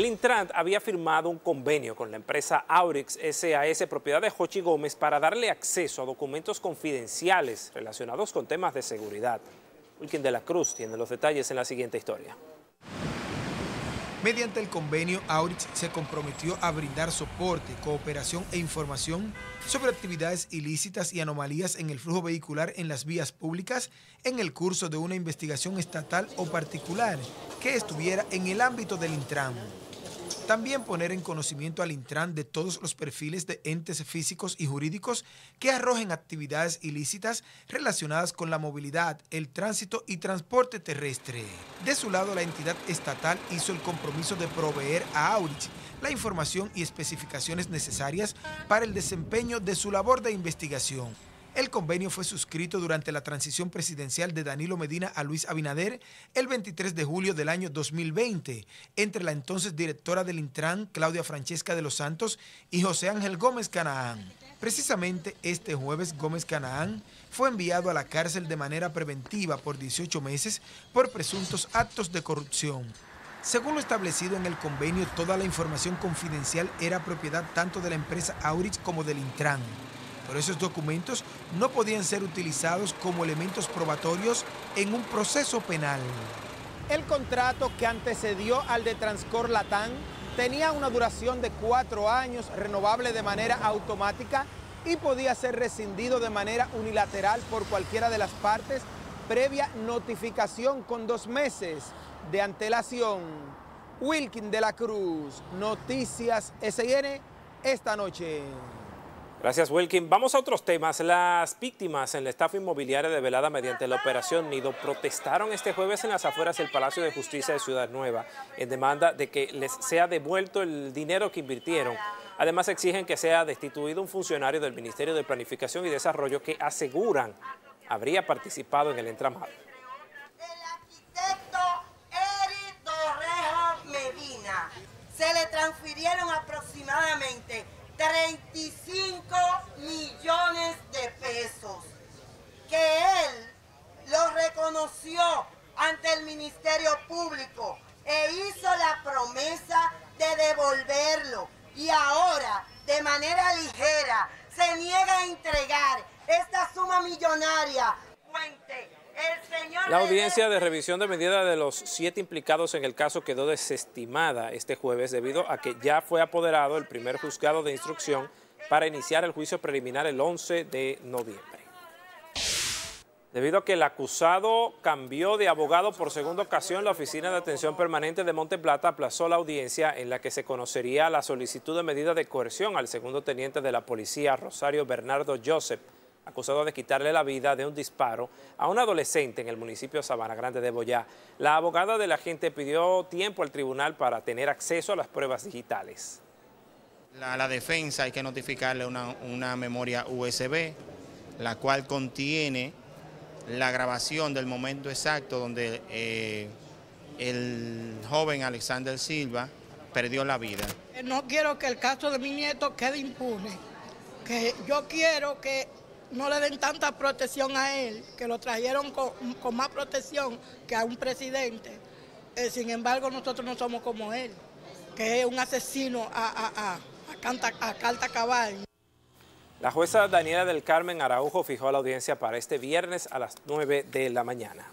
El Intran había firmado un convenio con la empresa Aurix SAS, propiedad de Jochi Gómez, para darle acceso a documentos confidenciales relacionados con temas de seguridad. Wilkin de la Cruz tiene los detalles en la siguiente historia. Mediante el convenio, Aurix se comprometió a brindar soporte, cooperación e información sobre actividades ilícitas y anomalías en el flujo vehicular en las vías públicas en el curso de una investigación estatal o particular que estuviera en el ámbito del Intran. También poner en conocimiento al Intran de todos los perfiles de entes físicos y jurídicos que arrojen actividades ilícitas relacionadas con la movilidad, el tránsito y transporte terrestre. De su lado, la entidad estatal hizo el compromiso de proveer a Aurich la información y especificaciones necesarias para el desempeño de su labor de investigación. El convenio fue suscrito durante la transición presidencial de Danilo Medina a Luis Abinader el 23 de julio del año 2020 entre la entonces directora del Intran, Claudia Francesca de los Santos, y José Ángel Gómez Canaán. Precisamente este jueves Gómez Canaán fue enviado a la cárcel de manera preventiva por 18 meses por presuntos actos de corrupción. Según lo establecido en el convenio, toda la información confidencial era propiedad tanto de la empresa Aurich como del Intran pero esos documentos no podían ser utilizados como elementos probatorios en un proceso penal. El contrato que antecedió al de Transcor Latán tenía una duración de cuatro años, renovable de manera automática y podía ser rescindido de manera unilateral por cualquiera de las partes previa notificación con dos meses de antelación. Wilkin de la Cruz, Noticias SN, esta noche. Gracias, Wilkin. Vamos a otros temas. Las víctimas en la estafa inmobiliaria develada mediante la Operación Nido protestaron este jueves en las afueras del Palacio de Justicia de Ciudad Nueva en demanda de que les sea devuelto el dinero que invirtieron. Además, exigen que sea destituido un funcionario del Ministerio de Planificación y Desarrollo que aseguran habría participado en el entramado. El Medina se le transfirieron aproximadamente 35 millones de pesos, que él lo reconoció ante el Ministerio Público e hizo la promesa de devolverlo y ahora de manera ligera se niega a entregar esta suma millonaria. Fuente la audiencia de revisión de medida de los siete implicados en el caso quedó desestimada este jueves debido a que ya fue apoderado el primer juzgado de instrucción para iniciar el juicio preliminar el 11 de noviembre. Debido a que el acusado cambió de abogado por segunda ocasión, la Oficina de Atención Permanente de Monte Plata aplazó la audiencia en la que se conocería la solicitud de medida de coerción al segundo teniente de la policía, Rosario Bernardo Joseph, acusado de quitarle la vida de un disparo a un adolescente en el municipio de Sabana Grande de Boyá. La abogada del agente pidió tiempo al tribunal para tener acceso a las pruebas digitales. La, la defensa hay que notificarle una, memoria USB, la cual contiene la grabación del momento exacto donde eh, el joven Alexander Silva perdió la vida. No quiero que el caso de mi nieto quede impune, que yo quiero que no le den tanta protección a él, que lo trajeron con, más protección que a un presidente. Eh, sin embargo, nosotros no somos como él, que es un asesino a, a, carta cabal. La jueza Daniela del Carmen Araujo fijó la audiencia para este viernes a las 9 de la mañana.